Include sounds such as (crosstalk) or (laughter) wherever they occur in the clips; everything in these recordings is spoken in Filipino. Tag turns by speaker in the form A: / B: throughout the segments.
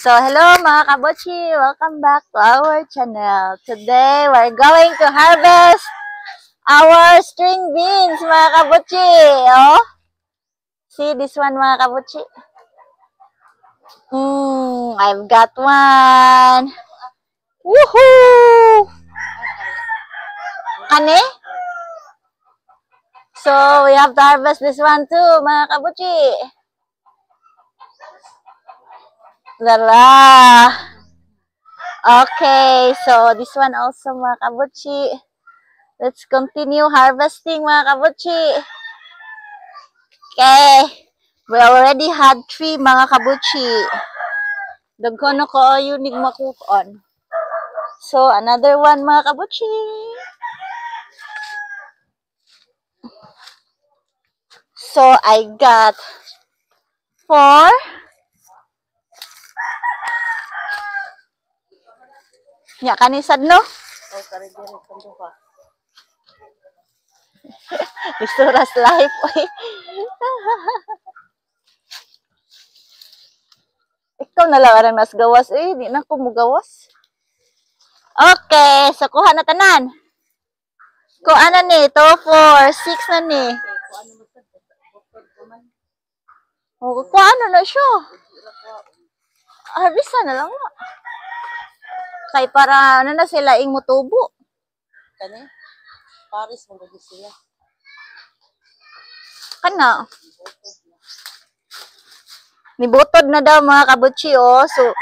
A: So, hello mga kabochi. Welcome back to our channel. Today, we're going to harvest our string beans, mga kabochi. Oh. See this one, mga kabochi. Mm, I've got one. Woohoo! Kani? So, we have to harvest this one too, mga kabuchi. Lala. Okay, so this one also, mga kabuchi. Let's continue harvesting, mga kabuchi. Okay. We already had three, mga kabuchi. Dagkono ko yunig makukon. So, another one, mga kabuchi. So, I got four. Ya, kanisad, no?
B: Oh, kari diri kanto ka. (laughs)
A: Isuras life. (laughs) Ikaw na lang nas gawas. Eh, di na ko mo gawas. Okay, so kuha na tanan. Kuha na ni, 2, 4, 6 na ni. Oh, kuha ano na siya. Harvest na lang na. Kay para ano na sila ing mutubo.
B: Kani? Paris mo gagi sila.
A: Kana. Nibutod na daw mga kabutsi, oh. So,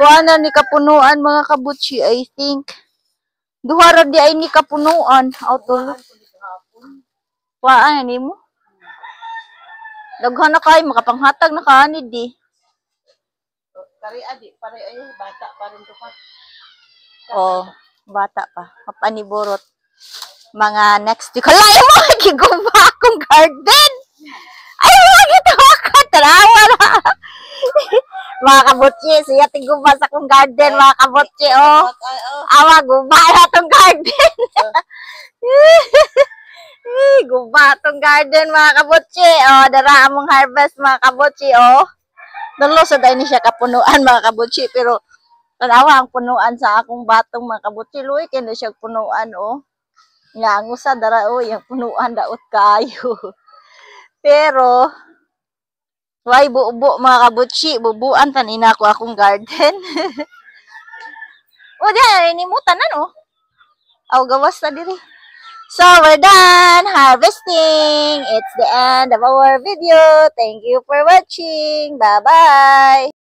A: kuha na ni kapunuan mga kabutsi, I think. Duha ra di ay ni kapunuan. Auto. Waan ni mo. Daghan na kay makapanghatag na kaani di.
B: Kari adi, pare ay bata pa rin to.
A: Oh, bata pa. Kapaniborot. Mga next week. Hala, yung mga akong garden. Ay, mga gitawa ka. Tarawa na. (laughs) mga kabutsi, siya tigumba sa akong garden, mga kabutsi, oh. Awa, gumba na itong garden. (laughs) Gumba itong garden, mga kabutsi. Oh, dara among harvest, mga kabutsi, oh. Dalo sa dahil ni siya kapunuan, mga kabutsi. Pero, tanawa ang punuan sa akong batong, mga kabutsi. Luwi, kaya siya punuan, oh. Nga, ang usa, dara, oh, yung punuan, daot kayo. (laughs) Pero, why bubo, mga kabutsi. Bubuan, tanina ko akong garden. (laughs) o, dyan, inimutan na, no? Aw, gawas na diri. So, we're done harvesting. It's the end of our video. Thank you for watching. Bye-bye.